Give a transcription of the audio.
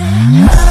Mm-hmm.